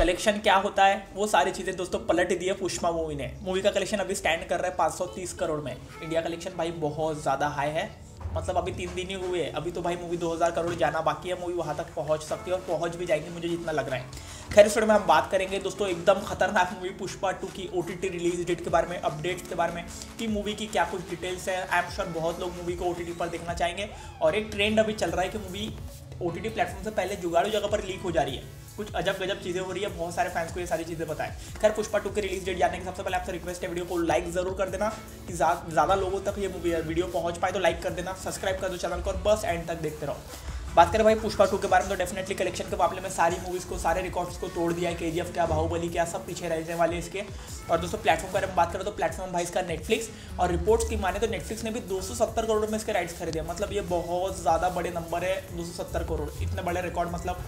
Collection क्या होता है, वो सारी चीज़ें दोस्तों पलट दी है पुष्पा मूवी ने। मूवी का कलेक्शन अभी स्टैंड कर रहा है 530 करोड़ में। इंडिया कलेक्शन भाई बहुत ज़्यादा हाई है। मतलब अभी तीन दिन ही हुए हैं अभी तो भाई मूवी 2000 करोड़ जाना बाकी है मूवी वहाँ तक पहुँच सकती है और पहुँच भी जाएगी, मुझे जितना लग रहा है। खैर, इस में हम बात करेंगे दोस्तों एकदम खतरनाक मूवी पुष्पा टू की ओटीटी रिलीज़ डेट के बारे में अपडेट्स के बारे में, कि मूवी की क्या कुछ डिटेल्स है। आई एम श्योर बहुत लोग मूवी को ओ पर देखना चाहेंगे और एक ट्रेंड अभी चल रहा है कि मूवी ओ टी प्लेटफॉर्म से पहले जुगाड़ू जगह पर लीक हो जा रही है। कुछ अजब गजब चीज़ें हो रही है, बहुत सारे फैंस को ये सारी चीज़ें बताएँ खैर, पुष्पा टू की रिलीज़ डेट जानने के सबसे पहले आपसे रिक्वेस्ट है वीडियो को लाइक ज़रूर कर देना, कि ज़्यादा लोगों तक ये वीडियो पहुँच पाए तो लाइक कर देना सब्सक्राइब कर दो चैनल को और बस एंड तक देखते रहो। बात करें भाई पुष्पा टू के बारे में तो डेफिनेटली कलेक्शन के मामले में सारी मूवीज़ को, सारे रिकॉर्ड्स को तोड़ दिया है के जी एफ़ क्या, बाहुबली क्या, सब पीछे रहने वाले इसके। और दोस्तों प्लेटफॉर्म में बात करें तो प्लेटफॉर्म भाई इसका नेटफ्लिक्स और रिपोर्ट्स की माने तो नेटफ्लिक्स ने भी 270 करोड़ में इसके राइट्स खरीदे मतलब ये बहुत ज़्यादा बड़े नंबर है 270 करोड़, इतने बड़े रिकॉर्ड मतलब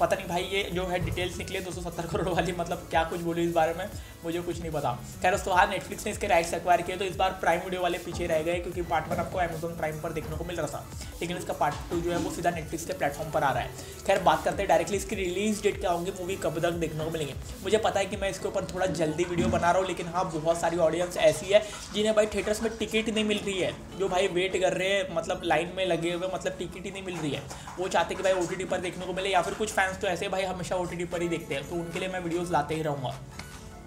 पता नहीं भाई ये जो है डिटेल्स निकले, दो सौ सत्तर करोड़ वाली मतलब क्या कुछ बोली इस बारे में। मुझे कुछ नहीं पता। खैर दोस्तों हाँ नेटफ्लिक्स ने इसके राइट्स एक्वायर किए तो इस बार प्राइम वीडियो वाले पीछे रह गए, क्योंकि पार्ट वन आपको अमेजोन प्राइम पर देखने को मिल रहा था। लेकिन इसका पार्ट टू जो है, वो सीधा नेटफ्लिक्स के प्लेटफॉर्म पर आ रहा है। खैर, बात करते हैं डायरेक्टली इसकी रिलीज़ डेट क्या होंगी मूवी कब तक देखने को मिलेंगे। मुझे पता है कि मैं इसके ऊपर थोड़ा जल्दी वीडियो बना रहा हूँ, लेकिन हाँ बहुत सारी ऑडियंस ऐसी है, जिन्हें भाई थिएटर्स में टिकट नहीं मिल रही है, जो भाई वेट कर रहे हैं मतलब लाइन में लगे हुए मतलब टिकट ही नहीं मिल रही है। वो चाहते कि भाई ओटीटी पर देखने को मिले, या फिर कुछ फैंस तो ऐसे भाई हमेशा ओ पर ही देखते हैं तो उनके लिए मैं वीडियोज़ लाते ही रहूँगा।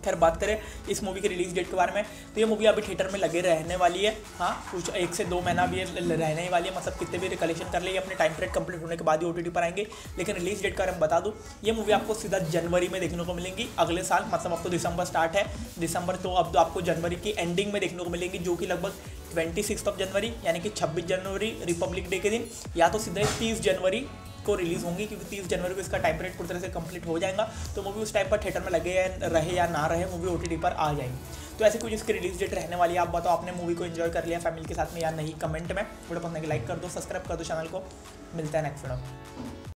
खैर बात करें इस मूवी के रिलीज़ डेट के बारे में तो ये मूवी अभी थिएटर में लगे रहने वाली है। हाँ कुछ एक से दो महीना भी रहने ही वाली है। मतलब कितने भी कलेक्शन कर लेंगे अपने टाइम पीरियड कंप्लीट होने के बाद ही ओ पर आएँगे। लेकिन रिलीज़ डेट का मैं बता दूँ, ये मूवी आपको सीधा जनवरी में देखने को मिलेंगी, अगले साल। मतलब अब तो दिसंबर स्टार्ट है। दिसंबर तो अब तो आपको जनवरी की एंडिंग में देखने को मिलेंगी, जो कि लगभग ट्वेंटी सिक्स ऑफ़ जनवरी यानी कि छब्बीस जनवरी रिपब्लिक डे के दिन, या तो सीधे तीस जनवरी को रिलीज़ होंगी क्योंकि तीस जनवरी को इसका टाइम पीरियड पूरी तरह से कंप्लीट हो जाएगा। तो मूवी उस टाइम पर थिएटर में लगे रहे या ना रहे मूवी ओटीटी पर आ जाएगी। तो ऐसे कुछ इसकी रिलीज़ डेट रहने वाली है। आप बताओ, आपने मूवी को एंजॉय कर लिया फैमिली के साथ में या नहीं? कमेंट में। वीडियो पसंद लाइक कर दो सब्सक्राइब कर दो चैनल को। मिलता है नेक्स्ट वीडियो